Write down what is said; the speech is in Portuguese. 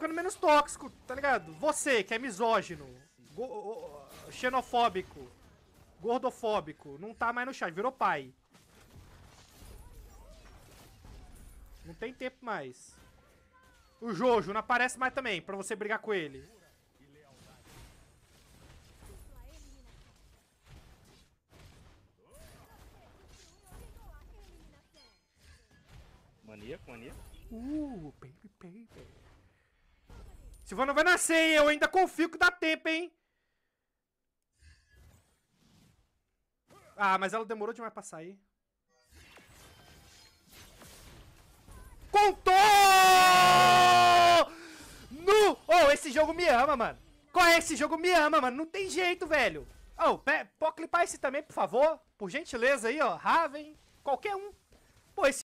ficando menos tóxico, tá ligado? Você, que é misógino, go- xenofóbico, gordofóbico, não tá mais no chat, virou pai. Não tem tempo mais. O Jojo não aparece mais também, pra você brigar com ele. Maníaco, maníaco. Uh, baby, baby. Silvana vai nascer? Eu ainda confio que dá tempo, hein? Ah, mas ela demorou demais pra sair. Contou! No! Oh, esse jogo me ama, mano. Qual é? Esse jogo me ama, mano. Não tem jeito, velho. Oh, pode clipar esse também, por favor? Por gentileza aí, ó. Raven, qualquer um. Pô, esse